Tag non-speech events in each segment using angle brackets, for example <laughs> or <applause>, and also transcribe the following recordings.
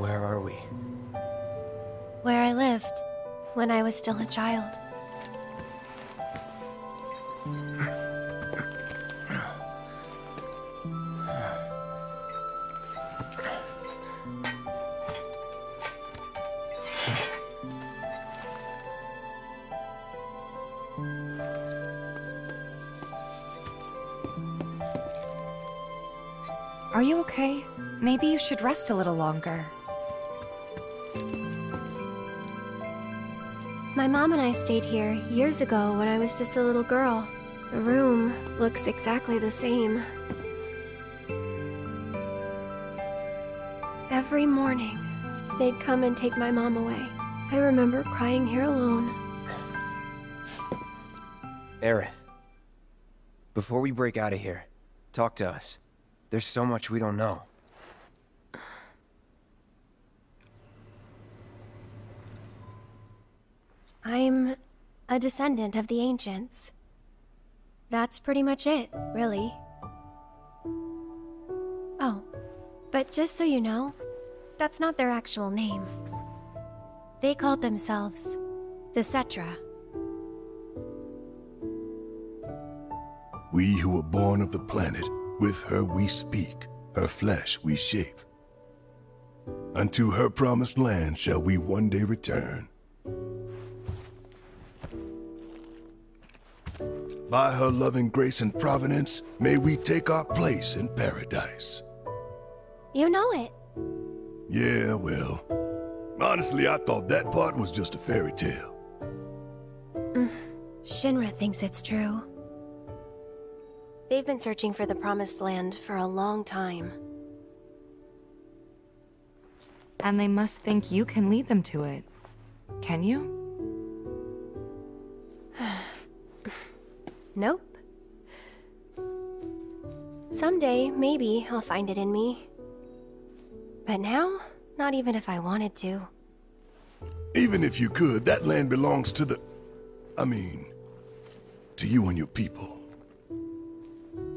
Where are we? Where I lived, when I was still a child. Are you okay? Maybe you should rest a little longer. My mom and I stayed here years ago when I was just a little girl. The room looks exactly the same. Every morning, they'd come and take my mom away. I remember crying here alone. Aerith. Before we break out of here, talk to us. There's so much we don't know. I'm a descendant of the ancients. That's pretty much it, really. Oh, but just so you know, that's not their actual name. They called themselves the Cetra. We who were born of the planet, with her we speak, her flesh we shape. Unto her promised land shall we one day return. By her loving grace and providence, may we take our place in paradise. You know it. Yeah, well, honestly, I thought that part was just a fairy tale. Mm, Shinra thinks it's true. They've been searching for the Promised Land for a long time. And they must think you can lead them to it. Can you? Nope. Someday, maybe, I'll find it in me. But now, not even if I wanted to. Even if you could, that land belongs to the... I mean, to you and your people.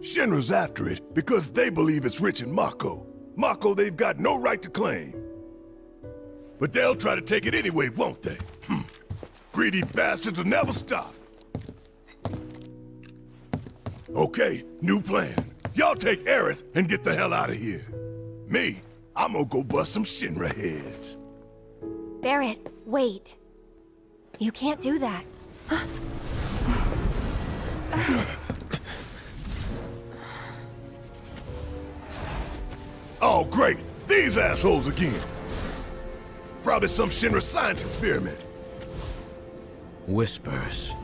Shinra's after it because they believe it's rich in Mako. Mako they've got no right to claim. But they'll try to take it anyway, won't they? Hmm. Greedy bastards will never stop. Okay, new plan. Y'all take Aerith and get the hell out of here. Me, I'm gonna go bust some Shinra heads. Barret, wait. You can't do that. Oh, great! These assholes again! Probably some Shinra science experiment. Whispers.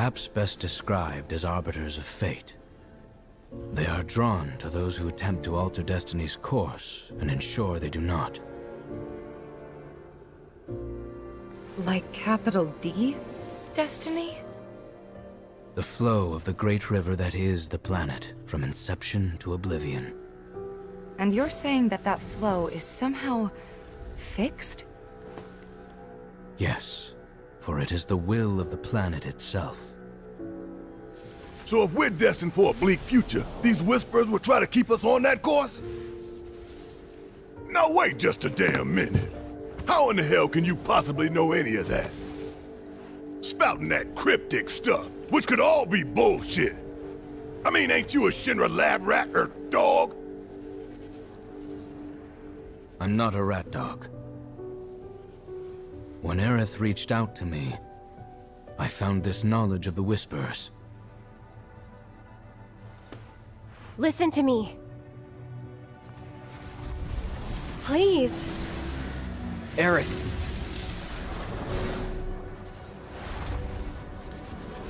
Perhaps best described as arbiters of fate. They are drawn to those who attempt to alter destiny's course and ensure they do not. Like capital D? Destiny? The flow of the great river that is the planet, from inception to oblivion. And you're saying that that flow is somehow... fixed? Yes, for it is the will of the planet itself. So if we're destined for a bleak future, these Whispers will try to keep us on that course? Now wait just a damn minute. How in the hell can you possibly know any of that? Spouting that cryptic stuff, which could all be bullshit. I mean, ain't you a Shinra lab rat or dog? I'm not a rat dog. When Aerith reached out to me, I found this knowledge of the Whispers. Listen to me. Please. Aerith!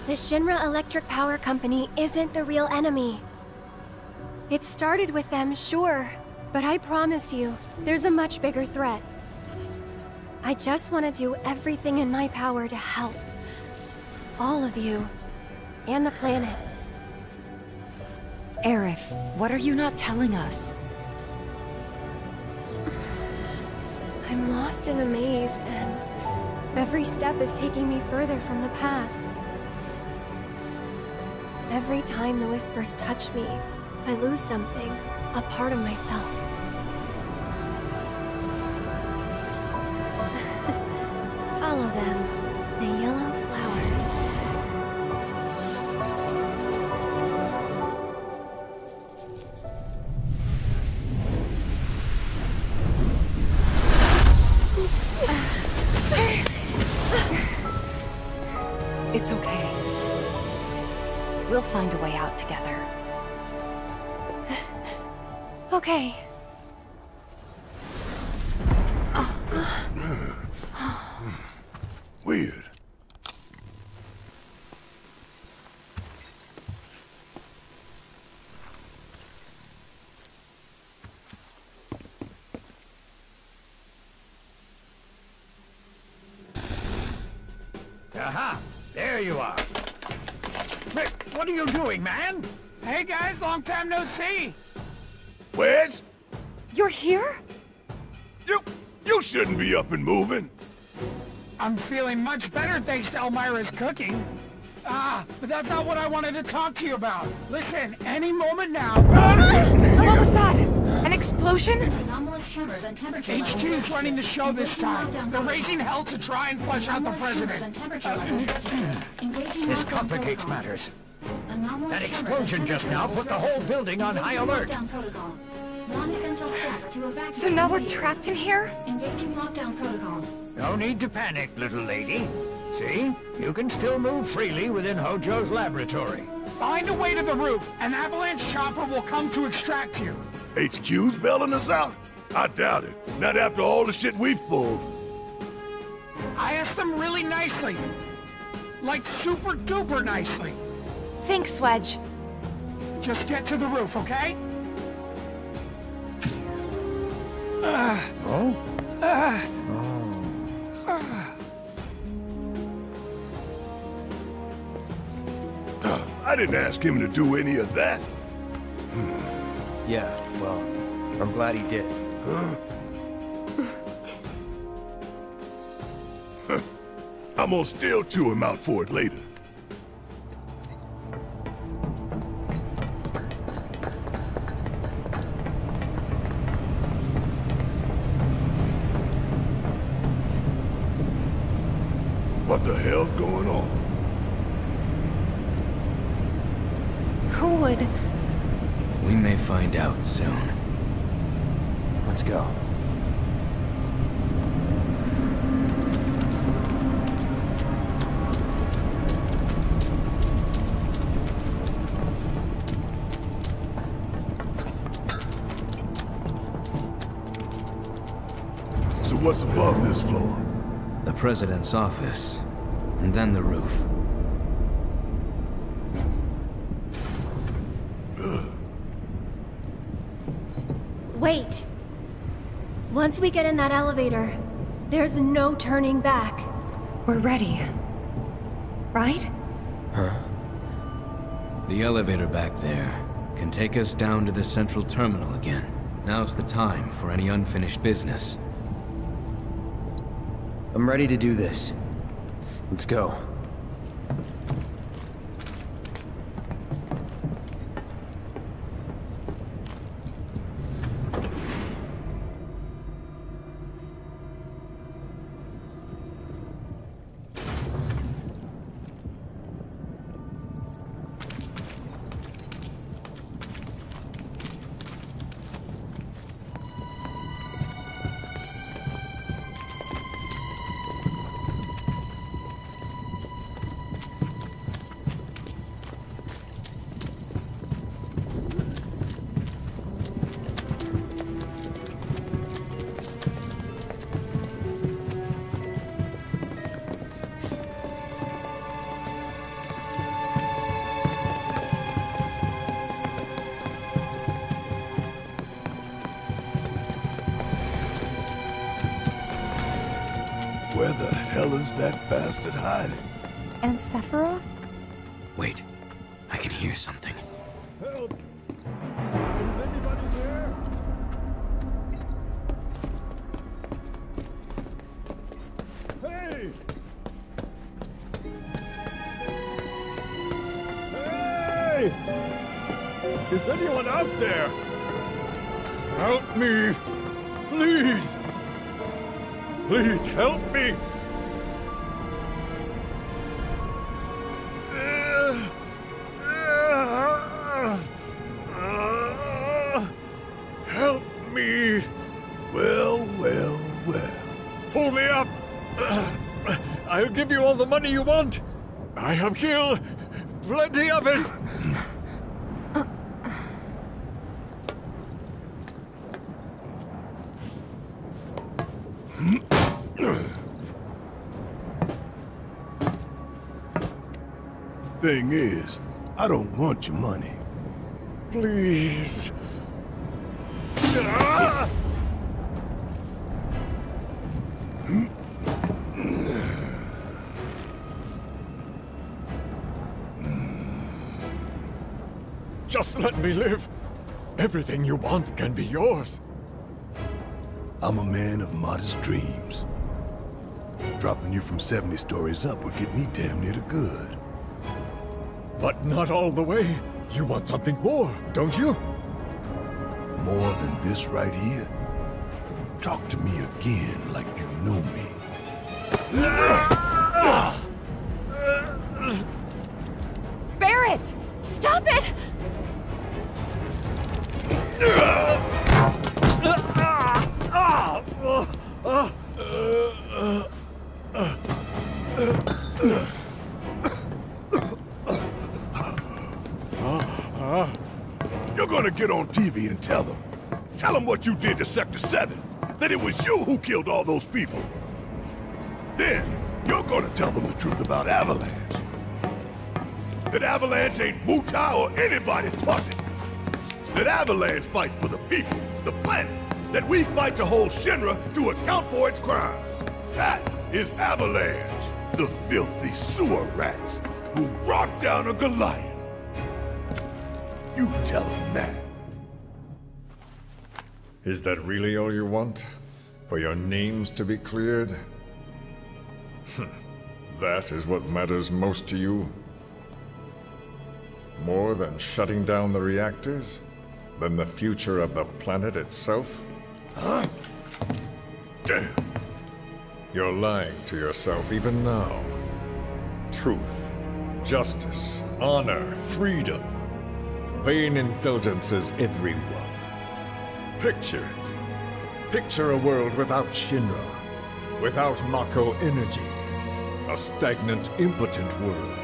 The Shinra Electric Power Company isn't the real enemy. It started with them, sure, but I promise you, there's a much bigger threat. I just want to do everything in my power to help. All of you. And the planet. Aerith, what are you not telling us? I'm lost in a maze, and every step is taking me further from the path. Every time the Whispers touch me, I lose something, a part of myself. Find a way out together. <sighs> Okay. Are you doing, man? Hey guys, long time no see. Wedge? You're here? You, you shouldn't be up and moving. I'm feeling much better thanks to Elmyra's cooking. Ah, but that's not what I wanted to talk to you about. Listen, any moment now. What was that? An explosion? Anomalous tremors and temperature levels. HQ's running the show this time. They're raising hell to try and flush out the president. and temperature levels detected. Engaging This complicates protocol. matters. Anomalous That explosion just now put the whole building on high alert. lockdown protocol. Non-essential staff to evacuate So now we're trapped in here? Engaging lockdown protocol. No need to panic, little lady. See? You can still move freely within Hojo's laboratory. Find a way to the roof. An avalanche chopper will come to extract you. HQ's bailing us out? I doubt it. Not after all the shit we've pulled. I asked them really nicely. Like super duper nicely. Thanks, Wedge. Just get to the roof, okay? Oh. oh? I didn't ask him to do any of that. Hmm. Yeah, well, I'm glad he did. Huh? <laughs> I'm gonna still chew him out for it later. What the hell's going on? Who would? We may find out soon. Let's go. So what's above this floor? President's office, and then the roof. Wait. Once we get in that elevator, there's no turning back. We're ready. Right? The elevator back there can take us down to the central terminal again. Now's the time for any unfinished business. I'm ready to do this. Let's go. Where the hell is that bastard hiding? And Sephiroth? Wait, I can hear something. Help! Is anybody there? Hey! Hey! Is anyone out there? Help me! Please! Please help me! Help me! Well, well, well. Pull me up! I'll give you all the money you want! I have killed plenty of it! Thing is, I don't want your money. Please. Ah! Just let me live. Everything you want can be yours. I'm a man of modest dreams. Dropping you from 70 stories up would get me damn near to good. But not all the way. You want something more, don't you? More than this right here? Talk to me again like you know me. Barret! Stop it! You're gonna get on TV and tell them. Tell them what you did to Sector 7. That it was you who killed all those people. Then, you're gonna tell them the truth about Avalanche. That Avalanche ain't Wutai or anybody's puppet. That Avalanche fights for the people, the planet. That we fight to hold Shinra to account for its crimes. That is Avalanche. The filthy sewer rats who brought down a Goliath. You tell them that. Is that really all you want? For your names to be cleared? Hmm. that is what matters most to you? More than shutting down the reactors? Than the future of the planet itself? Huh? Damn. You're lying to yourself even now. Truth, justice, honor, freedom. Vain indulgences everyone. Picture it. Picture a world without Shinra, without Mako energy. A stagnant, impotent world.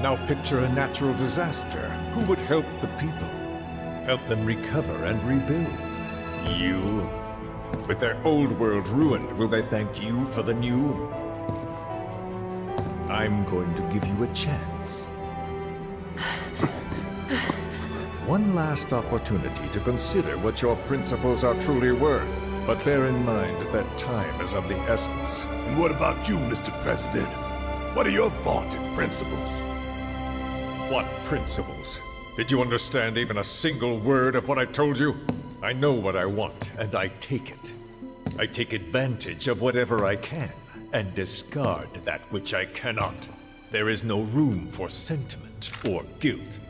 Now picture a natural disaster. Who would help the people? Help them recover and rebuild? You? With their old world ruined, will they thank you for the new? I'm going to give you a chance. One last opportunity to consider what your principles are truly worth. But bear in mind that time is of the essence. And what about you, Mr. President? What are your vaunted principles? What principles? Did you understand even a single word of what I told you? I know what I want, and I take it. I take advantage of whatever I can, and discard that which I cannot. There is no room for sentiment or guilt.